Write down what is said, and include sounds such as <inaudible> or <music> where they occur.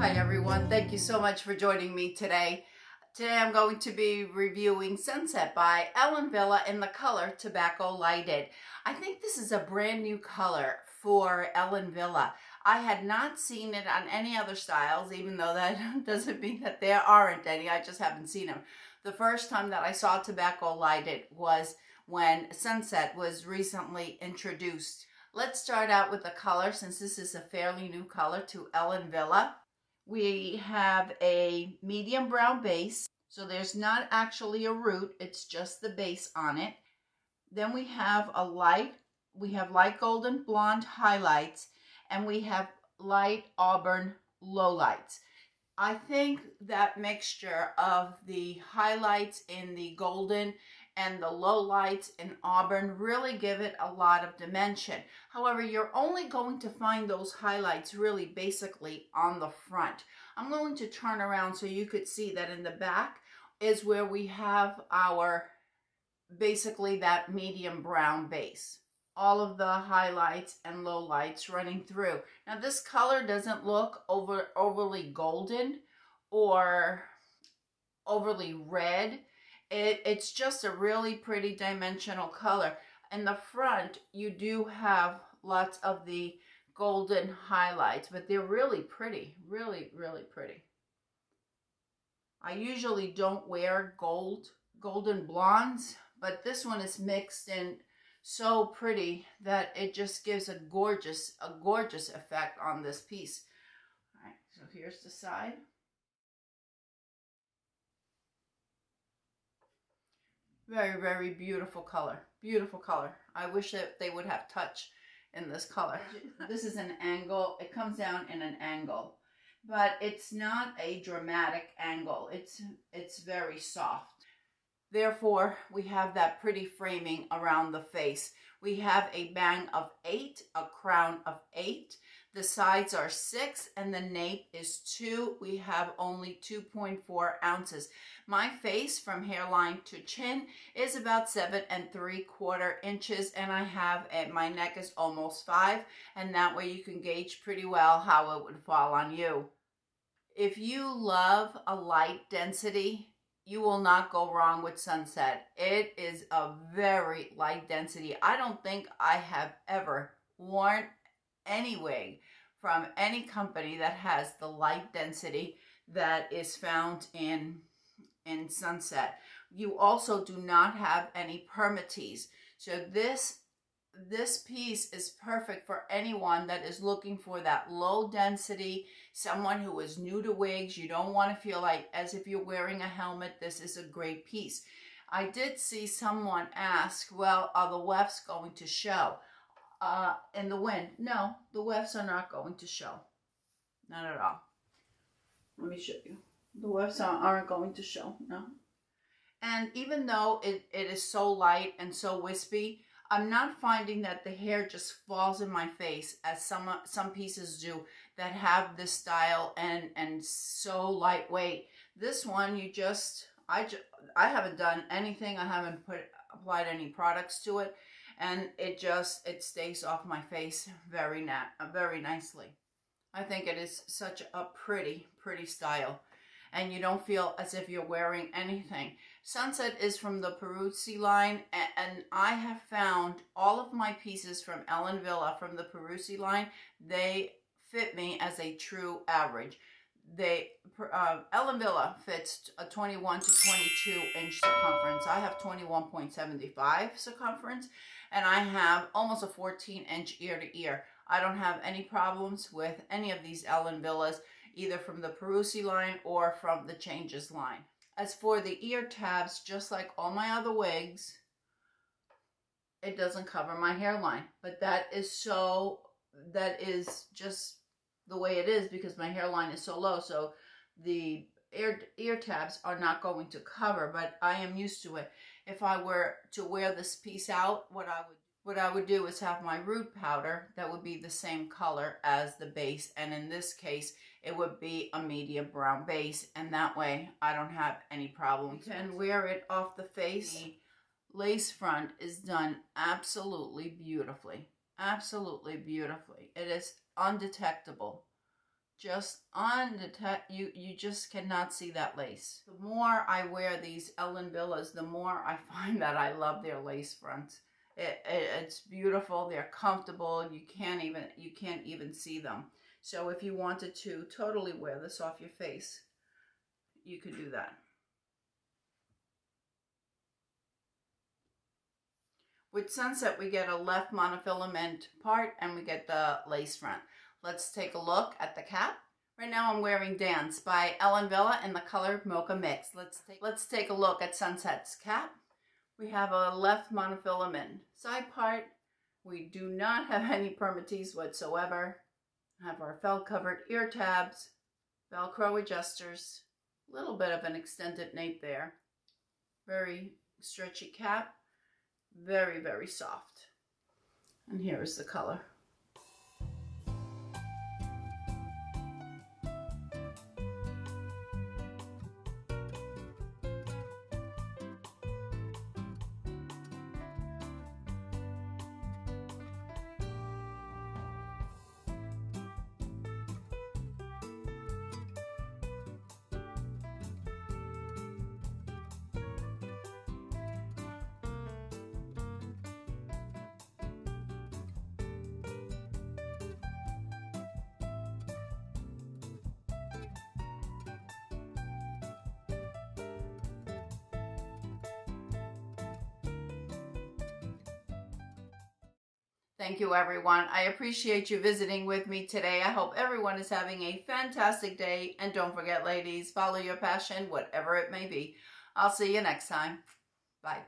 Hi everyone, thank you so much for joining me today. Today I'm going to be reviewing Sunset by Ellen Wille in the color Tobacco Lighted. I think this is a brand new color for Ellen Wille. I had not seen it on any other styles, even though that <laughs> doesn't mean that there aren't any. I just haven't seen them. The first time that I saw Tobacco Lighted was when Sunset was recently introduced. Let's start out with the color since this is a fairly new color to Ellen Wille. We have a medium brown base, so there's not actually a root, it's just the base on it. Then we have a light, we have light golden blonde highlights, and we have light auburn lowlights. I think that mixture of the highlights in the golden and the low lights in auburn really give it a lot of dimension. However, you're only going to find those highlights really basically on the front. I'm going to turn around so you could see that in the back is where we have our basically that medium brown base. All of the highlights and low lights running through. Now this color doesn't look over overly golden or overly red it, it's just a really pretty dimensional color. In the front, you do have lots of the golden highlights, but they're really pretty, really, really pretty. I usually don't wear gold, golden blondes, but this one is mixed in so pretty that it just gives a gorgeous, a gorgeous effect on this piece. All right, so here's the side. Very, very beautiful color. Beautiful color. I wish that they would have touch in this color. this is an angle. It comes down in an angle. But it's not a dramatic angle. It's, it's very soft. Therefore, we have that pretty framing around the face. We have a bang of eight, a crown of eight, the sides are six and the nape is two. We have only 2.4 ounces. My face from hairline to chin is about seven and three quarter inches and I have, a, my neck is almost five and that way you can gauge pretty well how it would fall on you. If you love a light density, you will not go wrong with Sunset. It is a very light density. I don't think I have ever worn any wig from any company that has the light density that is found in in Sunset. You also do not have any permatease. So this this piece is perfect for anyone that is looking for that low density, someone who is new to wigs. You don't want to feel like as if you're wearing a helmet. This is a great piece. I did see someone ask, well, are the wefts going to show? Uh, in the wind. No, the wefts are not going to show. Not at all. Let me show you. The wefts aren't going to show, no. And even though it, it is so light and so wispy, I'm not finding that the hair just falls in my face as some some pieces do that have this style and and so lightweight. This one you just I just, I haven't done anything. I haven't put applied any products to it and it just it stays off my face very nat very nicely. I think it is such a pretty pretty style. And you don't feel as if you're wearing anything. Sunset is from the Perucci line and I have found all of my pieces from Ellen Wille from the Perucci line. They fit me as a true average they uh, Ellen Wille fits a 21 to 22 inch circumference. I have 21.75 circumference and I have almost a 14 inch ear to ear. I don't have any problems with any of these Ellen Willes either from the Perucci line or from the Changes line. As for the ear tabs, just like all my other wigs, it doesn't cover my hairline. But that is so, that is just the way it is because my hairline is so low. So the ear, ear tabs are not going to cover, but I am used to it. If I were to wear this piece out, what I would what I would do is have my root powder that would be the same color as the base and in this case it would be a medium brown base and that way I don't have any problems. You can wear it off the face. The lace front is done absolutely beautifully. Absolutely beautifully. It is undetectable. Just undetect you you just cannot see that lace. The more i wear these ellen willes the more i <laughs> find that i love their lace fronts. It, it, it's beautiful they're comfortable you can't even you can't even see them. So if you wanted to totally wear this off your face you could do that with sunset we get a left monofilament part and we get the lace front Let's take a look at the cap. Right now I'm wearing Dance by Ellen Wille in the color Mocha Mix. Let's take, let's take a look at Sunset's cap. We have a left monofilament side part. We do not have any permatease whatsoever. Have our felt covered ear tabs, Velcro adjusters, a little bit of an extended nape there. Very stretchy cap, very, very soft. And here is the color. Thank you, everyone. I appreciate you visiting with me today. I hope everyone is having a fantastic day. And don't forget, ladies, follow your passion, whatever it may be. I'll see you next time. Bye.